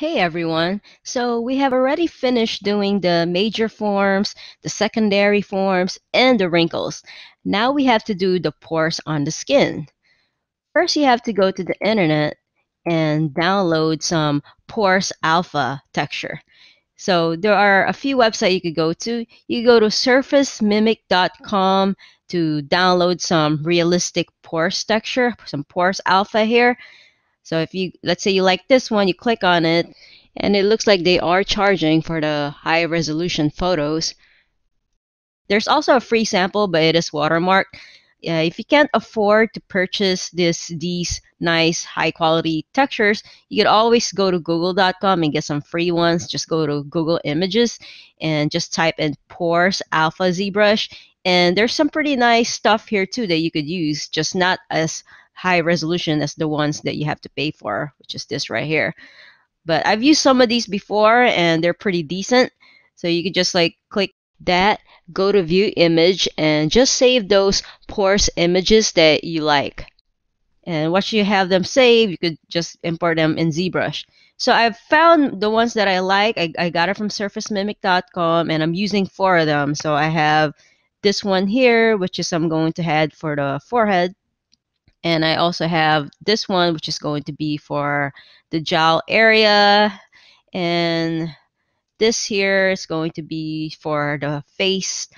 Hey everyone. So we have already finished doing the major forms, the secondary forms, and the wrinkles. Now we have to do the pores on the skin. First, you have to go to the internet and download some Pores Alpha texture. So there are a few websites you could go to. You go to surfacemimic.com to download some realistic pores texture, some Pores Alpha here. So if you, let's say you like this one, you click on it, and it looks like they are charging for the high resolution photos. There's also a free sample, but it is watermarked. Uh, if you can't afford to purchase this these nice high quality textures, you could always go to google.com and get some free ones. Just go to Google Images and just type in Pores Alpha ZBrush. And there's some pretty nice stuff here too that you could use, just not as high resolution as the ones that you have to pay for, which is this right here. But I've used some of these before and they're pretty decent. So you could just like click that, go to view image and just save those pores images that you like. And once you have them saved, you could just import them in ZBrush. So I've found the ones that I like. I, I got it from surfacemimic.com and I'm using four of them. So I have this one here, which is I'm going to add for the forehead. And I also have this one, which is going to be for the jowl area. And this here is going to be for the face,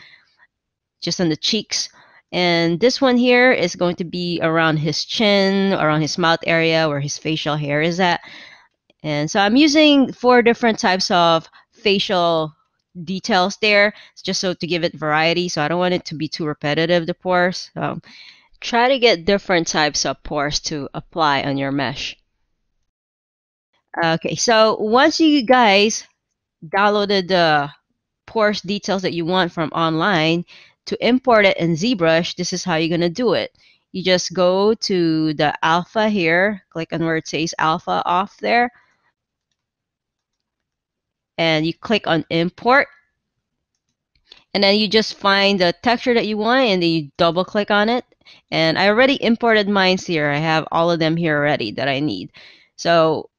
just on the cheeks. And this one here is going to be around his chin, around his mouth area where his facial hair is at. And so I'm using four different types of facial details there just so to give it variety. So I don't want it to be too repetitive, the pores. So Try to get different types of pores to apply on your mesh. Okay, so once you guys downloaded the pores details that you want from online, to import it in ZBrush, this is how you're going to do it. You just go to the alpha here, click on where it says alpha off there, and you click on import. And then you just find the texture that you want and then you double click on it and I already imported mines here. I have all of them here already that I need. So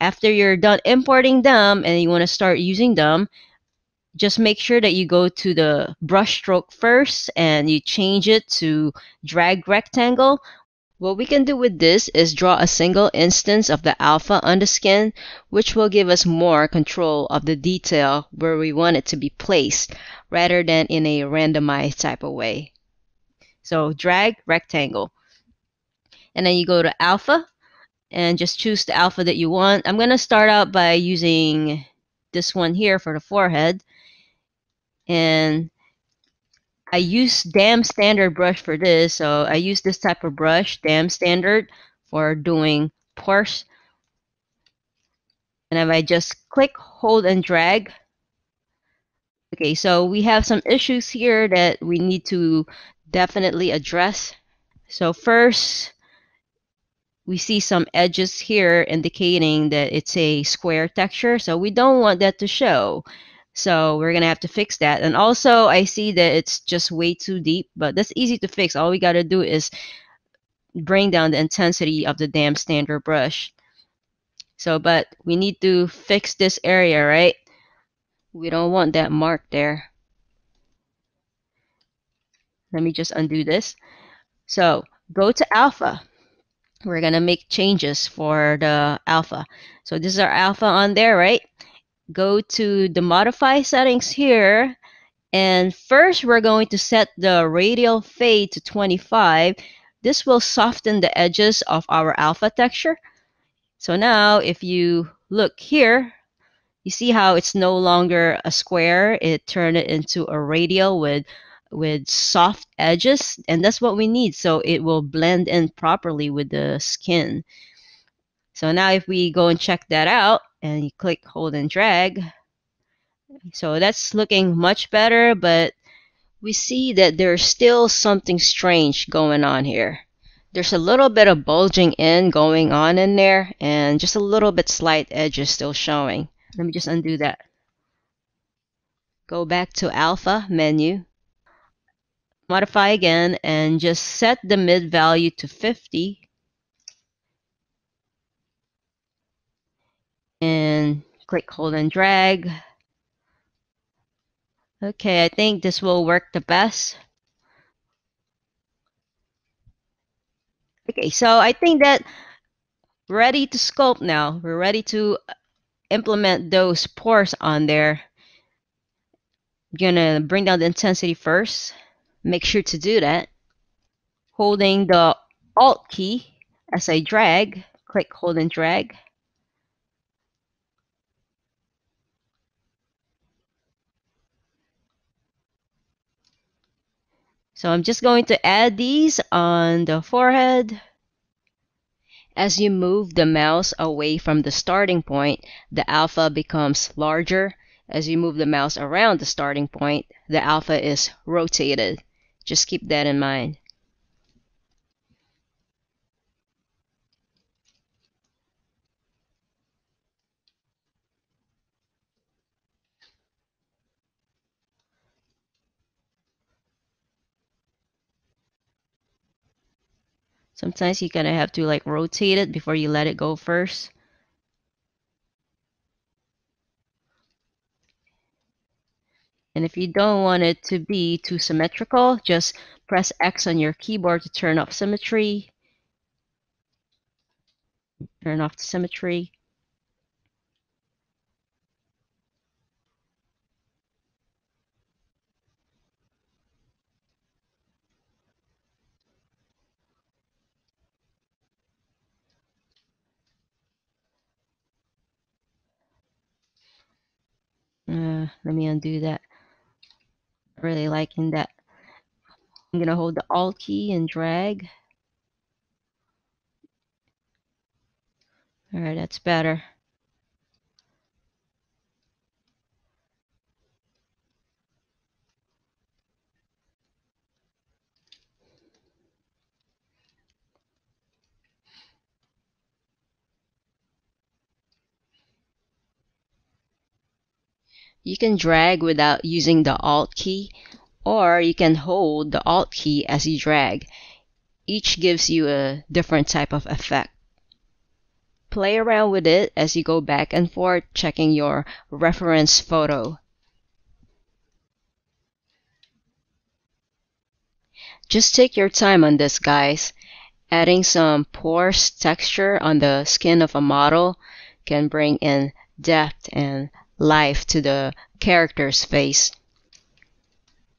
after you're done importing them and you want to start using them, just make sure that you go to the brush stroke first and you change it to drag rectangle. What we can do with this is draw a single instance of the alpha on the skin, which will give us more control of the detail where we want it to be placed, rather than in a randomized type of way. So drag rectangle. And then you go to alpha and just choose the alpha that you want. I'm going to start out by using this one here for the forehead. And I use dam standard brush for this. So I use this type of brush, dam standard, for doing pores. And if I just click, hold, and drag, Okay, so we have some issues here that we need to definitely address. So first, we see some edges here indicating that it's a square texture. So we don't want that to show. So we're going to have to fix that. And also, I see that it's just way too deep, but that's easy to fix. All we got to do is bring down the intensity of the dam standard brush. So, but we need to fix this area, right? We don't want that mark there. Let me just undo this. So go to alpha. We're going to make changes for the alpha. So this is our alpha on there, right? Go to the modify settings here. And first, we're going to set the radial fade to 25. This will soften the edges of our alpha texture. So now, if you look here, you see how it's no longer a square. It turned it into a radial with with soft edges and that's what we need. So it will blend in properly with the skin. So now if we go and check that out and you click hold and drag so that's looking much better but we see that there's still something strange going on here. There's a little bit of bulging in going on in there and just a little bit slight edges still showing. Let me just undo that. Go back to alpha menu modify again and just set the mid value to 50 and click, hold, and drag. Okay, I think this will work the best. Okay, so I think that ready to sculpt now. We're ready to implement those pores on there. I'm gonna bring down the intensity first. Make sure to do that. Holding the Alt key as I drag, click, hold, and drag. So I'm just going to add these on the forehead. As you move the mouse away from the starting point, the alpha becomes larger. As you move the mouse around the starting point, the alpha is rotated. Just keep that in mind. Sometimes you kind gonna have to like rotate it before you let it go first. And if you don't want it to be too symmetrical, just press X on your keyboard to turn off symmetry. Turn off the symmetry. Uh, let me undo that. Really liking that. I'm gonna hold the Alt key and drag. All right, that's better. You can drag without using the Alt key, or you can hold the Alt key as you drag. Each gives you a different type of effect. Play around with it as you go back and forth checking your reference photo. Just take your time on this guys. Adding some porous texture on the skin of a model can bring in depth and life to the character's face.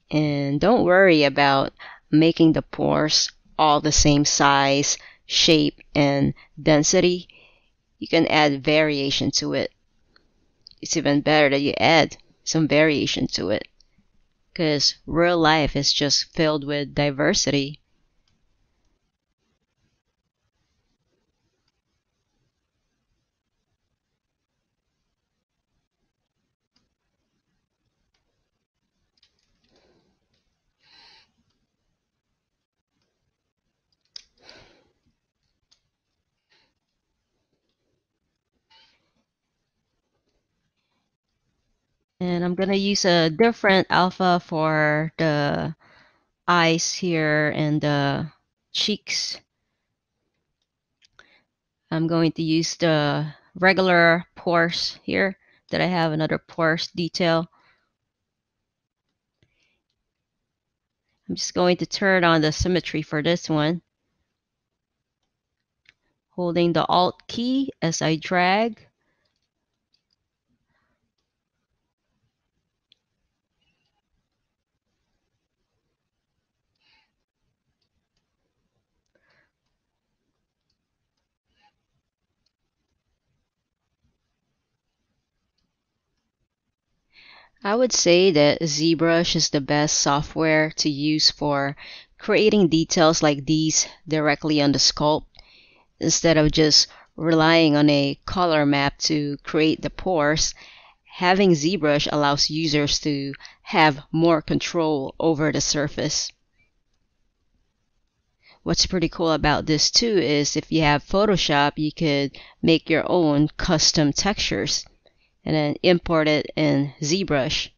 And don't worry about making the pores all the same size, shape, and density. You can add variation to it. It's even better that you add some variation to it. Because real life is just filled with diversity. And I'm gonna use a different alpha for the eyes here and the cheeks. I'm going to use the regular pores here that I have another pores detail. I'm just going to turn on the symmetry for this one. Holding the Alt key as I drag. I would say that ZBrush is the best software to use for creating details like these directly on the sculpt instead of just relying on a color map to create the pores. Having ZBrush allows users to have more control over the surface. What's pretty cool about this too is if you have Photoshop, you could make your own custom textures and then import it in ZBrush.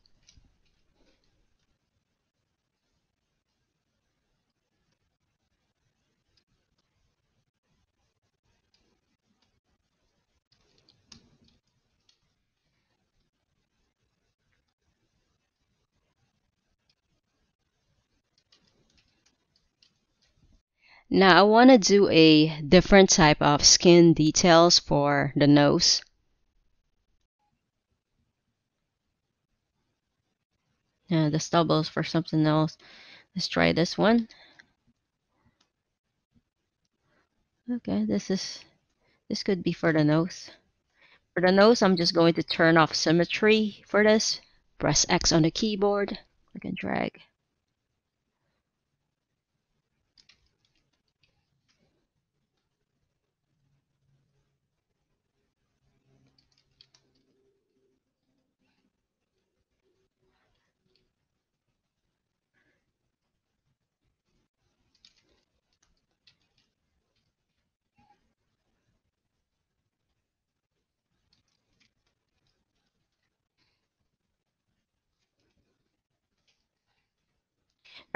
Now I want to do a different type of skin details for the nose. Uh, the stubbles for something else. Let's try this one. Okay, this is this could be for the nose. For the nose, I'm just going to turn off symmetry for this. Press X on the keyboard, I can drag.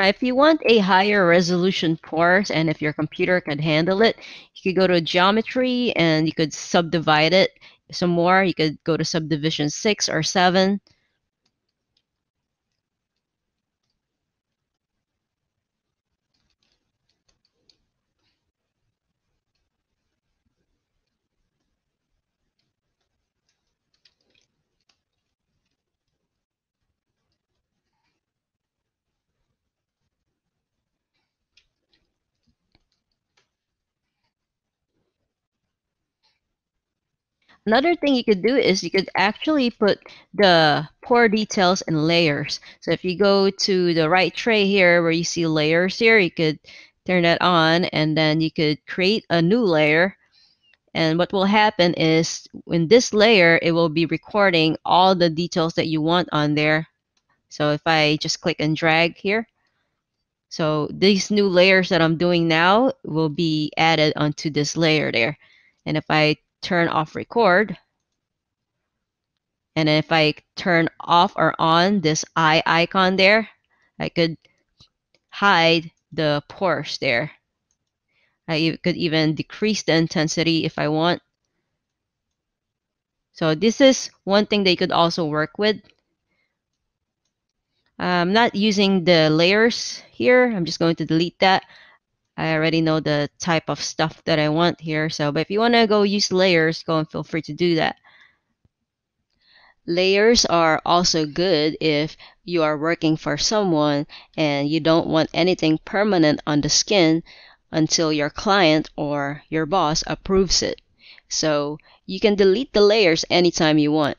If you want a higher resolution pores and if your computer can handle it, you could go to geometry and you could subdivide it some more. You could go to subdivision 6 or 7. Another thing you could do is you could actually put the pore details in layers. So if you go to the right tray here where you see layers here, you could turn that on and then you could create a new layer. And what will happen is in this layer, it will be recording all the details that you want on there. So if I just click and drag here, so these new layers that I'm doing now will be added onto this layer there. And if I turn off record. And if I turn off or on this eye icon there, I could hide the pores there. I could even decrease the intensity if I want. So this is one thing they could also work with. I'm not using the layers here. I'm just going to delete that. I already know the type of stuff that I want here. So, but if you want to go use layers, go and feel free to do that. Layers are also good if you are working for someone and you don't want anything permanent on the skin until your client or your boss approves it. So you can delete the layers anytime you want.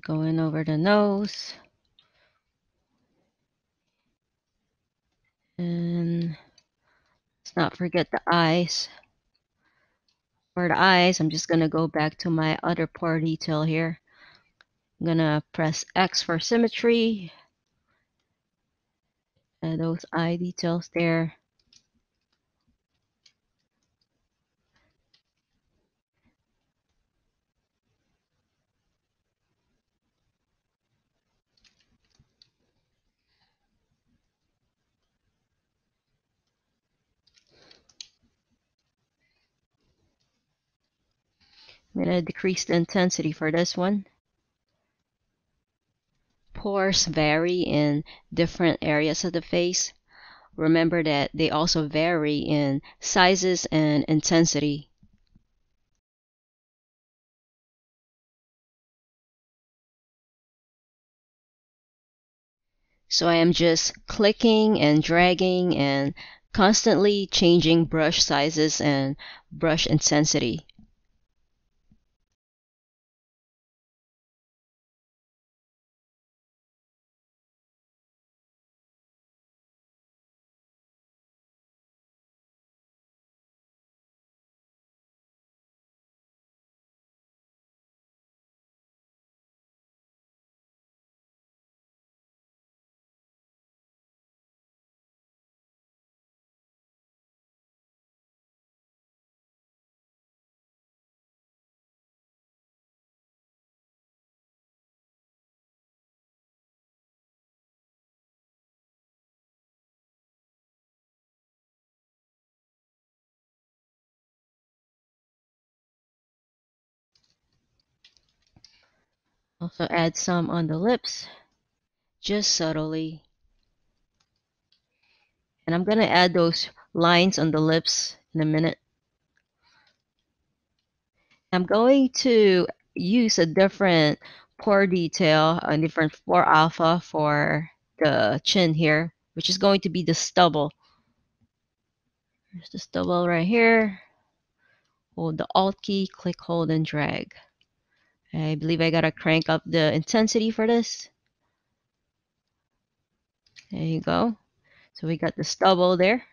Going over the nose. And let's not forget the eyes. For the eyes, I'm just going to go back to my other pore detail here. I'm going to press X for symmetry. And those eye details there. I'm going to decrease the intensity for this one. Pores vary in different areas of the face. Remember that they also vary in sizes and intensity. So I am just clicking and dragging and constantly changing brush sizes and brush intensity. Also add some on the lips, just subtly. And I'm gonna add those lines on the lips in a minute. I'm going to use a different pore detail, a different pore alpha for the chin here, which is going to be the stubble. There's the stubble right here. Hold the Alt key, click, hold, and drag. I believe I gotta crank up the intensity for this. There you go. So we got the stubble there.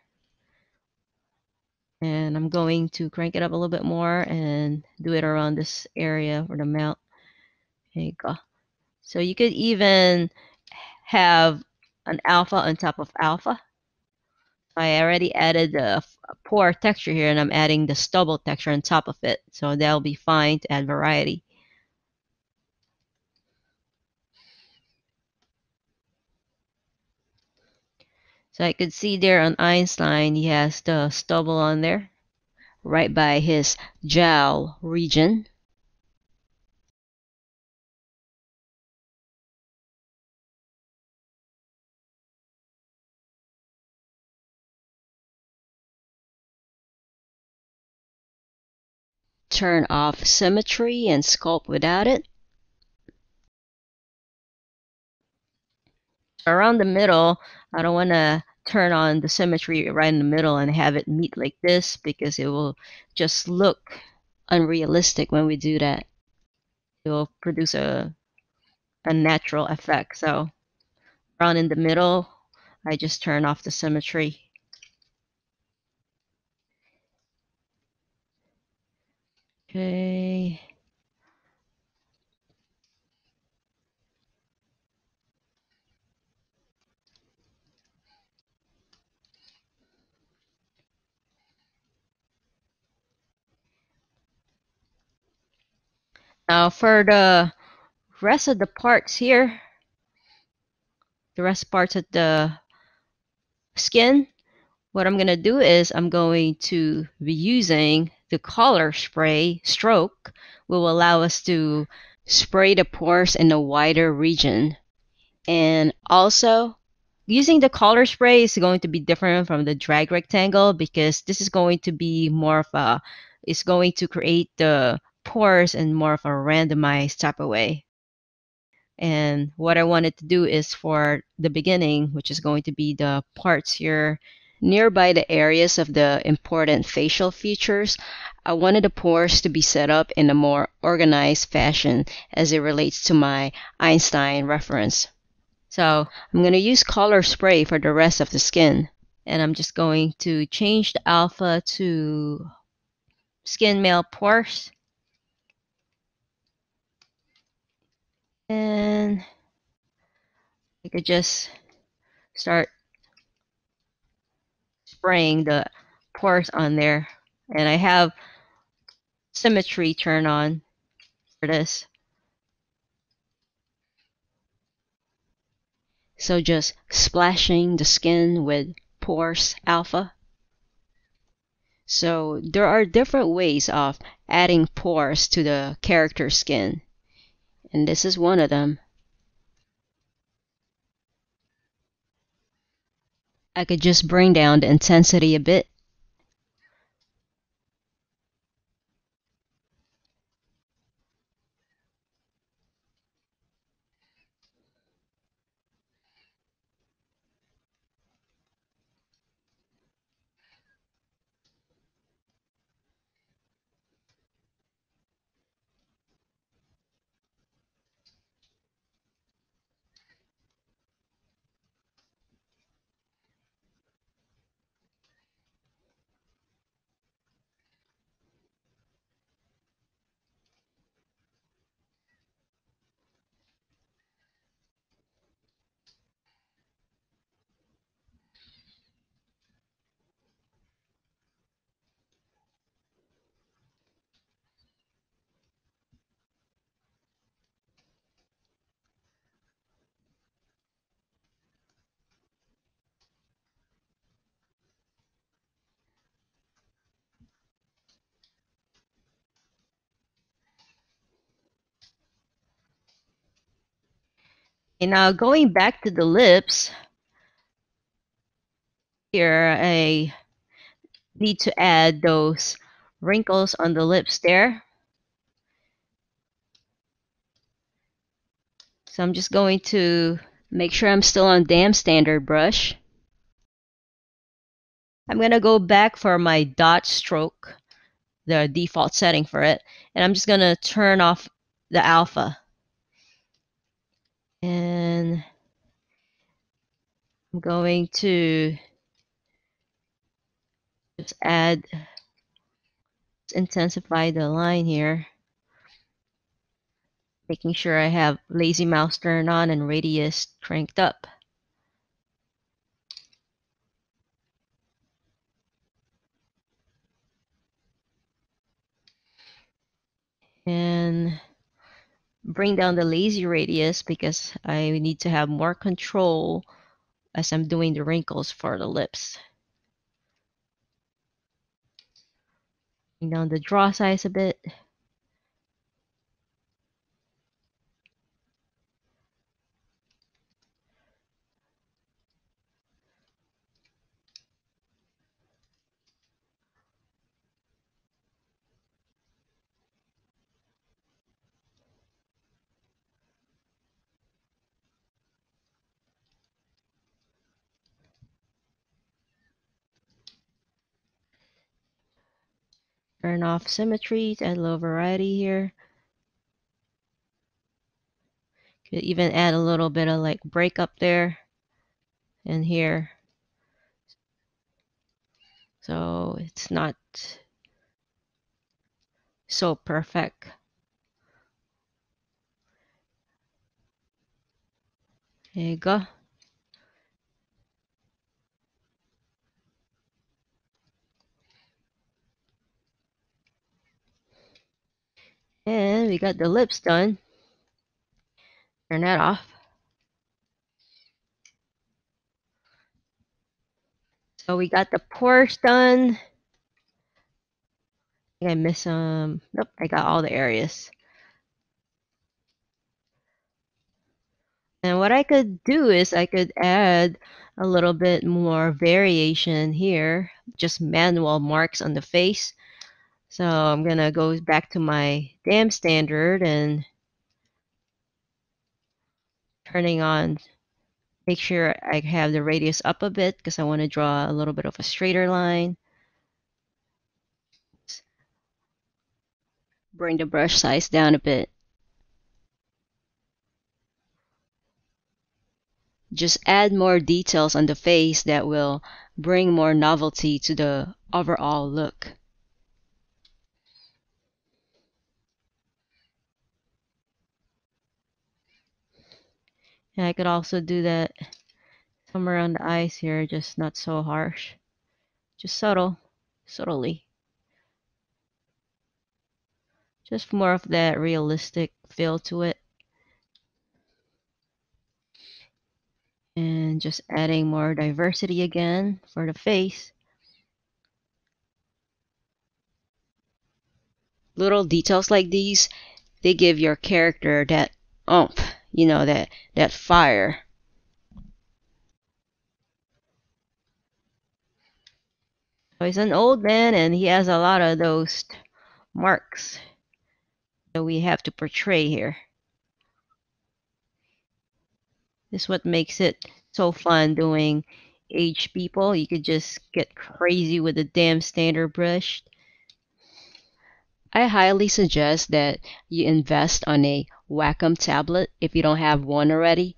And I'm going to crank it up a little bit more and do it around this area for the mount. There you go. So you could even have an alpha on top of alpha. I already added the pore texture here and I'm adding the stubble texture on top of it. So that'll be fine to add variety. So I could see there on Einstein, he has the stubble on there, right by his jowl region. Turn off symmetry and sculpt without it. Around the middle, I don't want to turn on the symmetry right in the middle and have it meet like this because it will just look unrealistic when we do that. It will produce a unnatural effect. So around in the middle, I just turn off the symmetry. Okay. Now for the rest of the parts here, the rest parts of the skin, what I'm going to do is I'm going to be using the color spray stroke will allow us to spray the pores in a wider region. And also, using the color spray is going to be different from the drag rectangle because this is going to be more of a, it's going to create the pores in more of a randomized type of way. And what I wanted to do is for the beginning, which is going to be the parts here nearby the areas of the important facial features, I wanted the pores to be set up in a more organized fashion as it relates to my Einstein reference. So I'm going to use color spray for the rest of the skin. And I'm just going to change the alpha to skin male pores. And I could just start spraying the pores on there. And I have symmetry turn on for this. So just splashing the skin with pores alpha. So there are different ways of adding pores to the character skin and this is one of them. I could just bring down the intensity a bit. Now uh, going back to the lips, here I need to add those wrinkles on the lips there. So I'm just going to make sure I'm still on dam standard brush. I'm going to go back for my dot stroke, the default setting for it, and I'm just going to turn off the alpha. And I'm going to just add, intensify the line here. Making sure I have lazy mouse turned on and radius cranked up. And bring down the lazy radius because I need to have more control as I'm doing the wrinkles for the lips. Bring down the draw size a bit. Turn off symmetry add a little variety here. Could even add a little bit of like break up there and here. So it's not so perfect. There you go. And we got the lips done. Turn that off. So we got the pores done. I, think I missed some. Um, nope, I got all the areas. And what I could do is I could add a little bit more variation here, just manual marks on the face. So I'm going to go back to my dam standard and turning on, make sure I have the radius up a bit because I want to draw a little bit of a straighter line. Bring the brush size down a bit. Just add more details on the face that will bring more novelty to the overall look. And I could also do that somewhere on the eyes here, just not so harsh. Just subtle, subtly. Just more of that realistic feel to it. And just adding more diversity again for the face. Little details like these, they give your character that oomph you know that that fire. So he's an old man and he has a lot of those marks that we have to portray here. This is what makes it so fun doing aged people. You could just get crazy with the dam standard brush I highly suggest that you invest on a Wacom tablet if you don't have one already.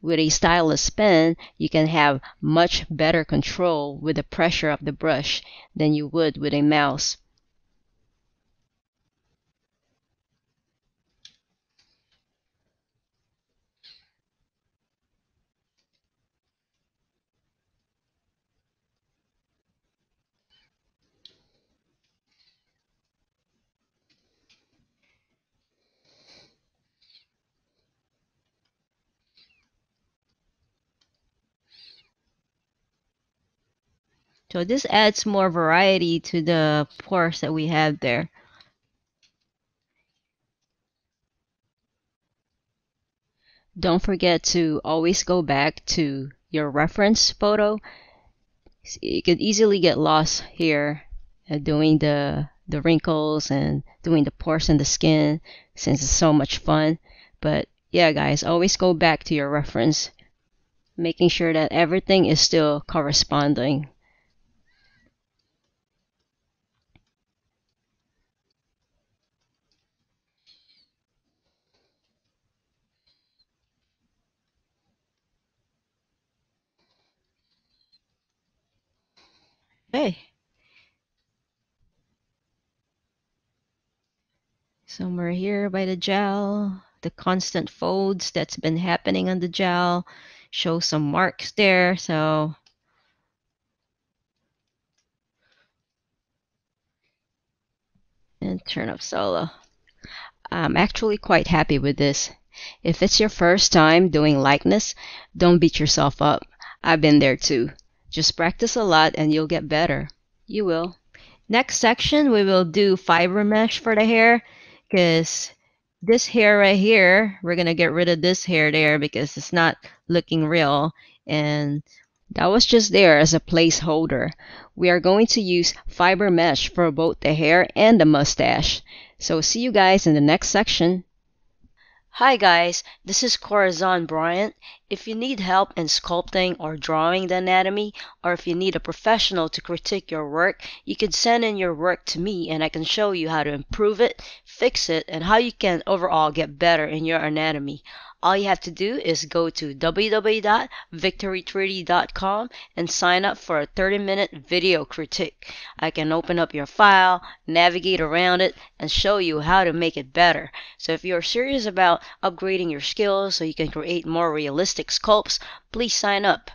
With a stylus pen, you can have much better control with the pressure of the brush than you would with a mouse. So this adds more variety to the pores that we have there. Don't forget to always go back to your reference photo. You could easily get lost here doing the the wrinkles and doing the pores in the skin since it's so much fun. But yeah, guys, always go back to your reference, making sure that everything is still corresponding. Hey. Somewhere here by the gel, the constant folds that's been happening on the gel show some marks there. So and turn up solo. I'm actually quite happy with this. If it's your first time doing likeness, don't beat yourself up. I've been there too. Just practice a lot and you'll get better. You will. Next section, we will do fiber mesh for the hair because this hair right here, we're going to get rid of this hair there because it's not looking real. And that was just there as a placeholder. We are going to use fiber mesh for both the hair and the mustache. So see you guys in the next section. Hi guys, this is Corazon Bryant. If you need help in sculpting or drawing the anatomy, or if you need a professional to critique your work, you can send in your work to me and I can show you how to improve it, fix it, and how you can overall get better in your anatomy. All you have to do is go to www.victory3d.com and sign up for a 30 minute video critique. I can open up your file, navigate around it, and show you how to make it better. So if you're serious about upgrading your skills so you can create more realistic sculpts, please sign up.